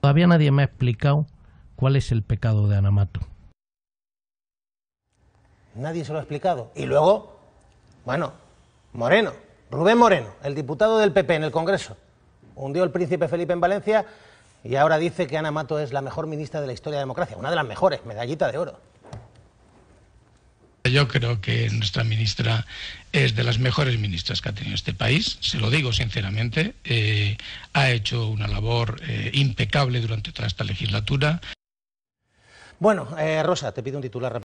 Todavía nadie me ha explicado cuál es el pecado de Anamato. Nadie se lo ha explicado. Y luego, bueno, Moreno, Rubén Moreno, el diputado del PP en el Congreso, hundió el príncipe Felipe en Valencia y ahora dice que Ana Mato es la mejor ministra de la historia de la democracia, una de las mejores, medallita de oro. Yo creo que nuestra ministra es de las mejores ministras que ha tenido este país, se lo digo sinceramente. Eh, ha hecho una labor eh, impecable durante toda esta legislatura. Bueno, eh, Rosa, te pido un titular